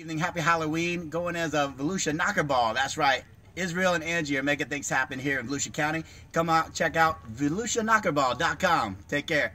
Evening, happy Halloween. Going as a Volusia Knockerball. That's right. Israel and Angie are making things happen here in Volusia County. Come out, check out VolusiaKnockerball.com. Take care.